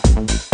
Thank you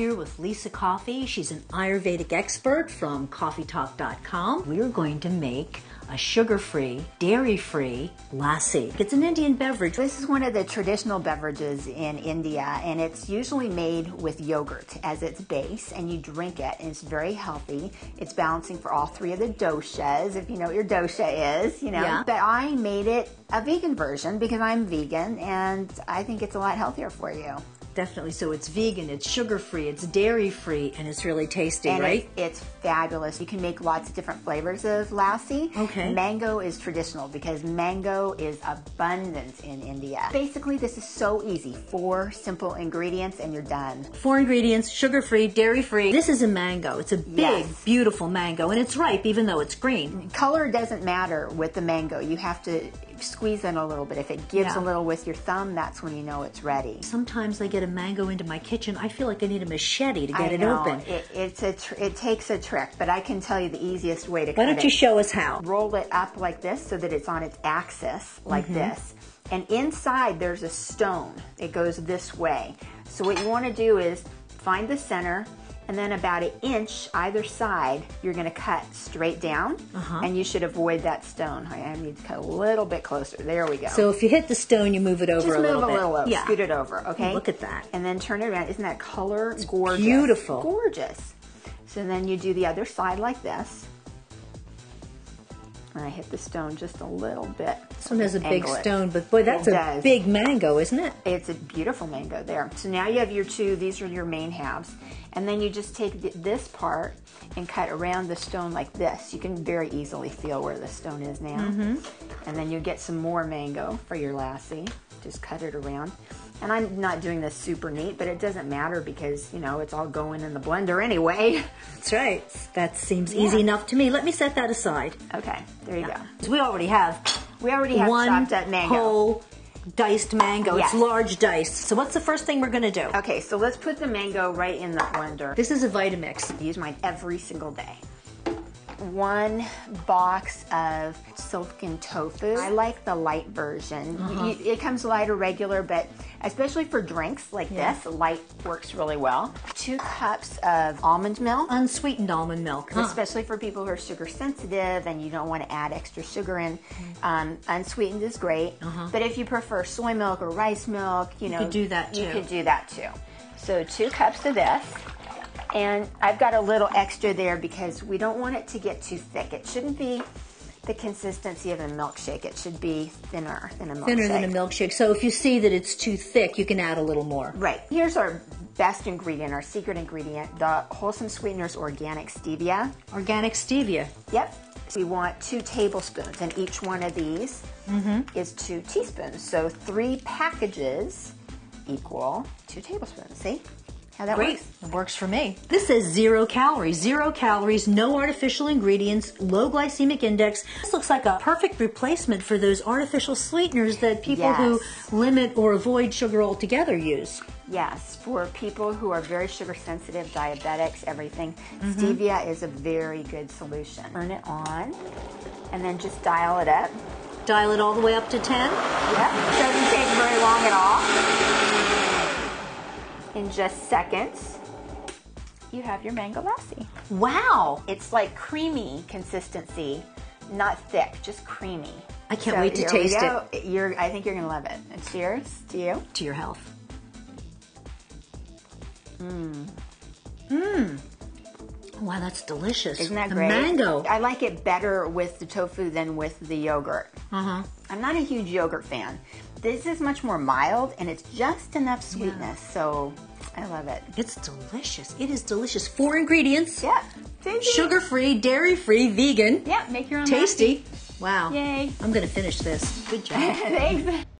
here with Lisa Coffey. She's an Ayurvedic expert from coffeytalk.com. We're going to make a sugar-free, dairy-free lassi. It's an Indian beverage. This is one of the traditional beverages in India, and it's usually made with yogurt as its base, and you drink it, and it's very healthy. It's balancing for all three of the doshas, if you know what your dosha is, you know. Yeah. But I made it a vegan version because I'm vegan, and I think it's a lot healthier for you. Definitely. So it's vegan, it's sugar-free, it's dairy-free, and it's really tasty, And right? it's, it's fabulous. You can make lots of different flavors of lassi. Okay. Mango is traditional because mango is abundant in India. Basically, this is so easy. Four simple ingredients and you're done. Four ingredients, sugar-free, dairy-free. This is a mango. It's a big, Yes. beautiful mango, and it's ripe even though it's green. Color doesn't matter with the mango. You have to squeeze it a little bit. If it gives Yeah. a little with your thumb, that's when you know it's ready. Sometimes I get a mango into my kitchen. I feel like I need a machete to get it open. It, it's a tr- it takes a trick, but I can tell you the easiest way to Why don't it. you show us how? roll it up like this so that it's on its axis like Mm-hmm. this. And inside there's a stone. It goes this way. So what you want to do is find the center and then about an inch either side you're going to cut straight down Uh-huh. and you should avoid that stone. I need to cut a little bit closer. There we go. So if you hit the stone, you move it over just a move little a bit. little over, yeah. scoot it over, okay? Look at that. And then turn it around. Isn't that color gorgeous? beautiful. Gorgeous. So then you do the other side like this. And I hit the stone just a little bit. This one has a big it. stone, but boy, that's It a does. big mango, isn't it? It's a beautiful mango there. So now you have your two, these are your main halves. And then you just take th- this part and cut around the stone like this. You can very easily feel where the stone is now. Mm-hmm. And then you get some more mango for your lassi. Just cut it around. And I'm not doing this super neat, but it doesn't matter because, you know, it's all going in the blender anyway. That's right. That seems easy enough to me. Let me set that aside. Okay, there you go. So we already have We already have one chopped up mango. whole diced mango. Yes. It's large diced. So what's the first thing we're going to do? Okay, so let's put the mango right in the blender. This is a Vitamix. I use mine every single day. One box of silken tofu. I like the light version. Uh-huh. You- it comes light or regular, but especially for drinks like Yeah. this, light works really well. Two cups of almond milk. Unsweetened almond milk. Huh. Especially for people who are sugar sensitive and you don't want to add extra sugar in, um, unsweetened is great. But if you prefer soy milk or rice milk, you know, Uh-huh. could do that too. You could do that too. So two cups of this, and I've got a little extra there because we don't want it to get too thick. It shouldn't be the consistency of a milkshake. It should be thinner than a milkshake. Thinner than a milkshake. So if you see that it's too thick, you can add a little more. Right. Here's our best ingredient, our secret ingredient, the Wholesome Sweeteners Organic Stevia. Organic stevia. Yep. We want two tablespoons, and each one of these mm-hmm. is two teaspoons. So three packages equal two tablespoons. See how that Great. works? It works for me. This says zero calories. Zero calories, no artificial ingredients, low glycemic index. This looks like a perfect replacement for those artificial sweeteners that people who limit or avoid sugar altogether use. Yes, for people who are very sugar sensitive, diabetics, everything, mm-hmm. stevia is a very good solution. Turn it on, and then just dial it up. Dial it all the way up to 10. Yep, doesn't take very long at all. In just seconds, you have your mango lassi. Wow. It's like creamy consistency, not thick, just creamy. I can't wait to taste go. You're, I think you're gonna love it. And cheers to you. To your health. Mmm. Mmm. Wow, that's delicious. Isn't that the great? mango. I like it better with the tofu than with the yogurt. Uh huh. I'm not a huge yogurt fan. This is much more mild and it's just enough sweetness, so I love it. It's delicious. It is delicious. Four ingredients. Yeah. Tasty. Sugar free, dairy free, vegan. Yeah, make your own. Tasty. Wow. Yay. I'm going to finish this. Good job. Thanks.